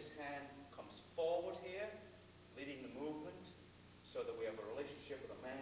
this hand comes forward here, leading the movement, so that we have a relationship with the man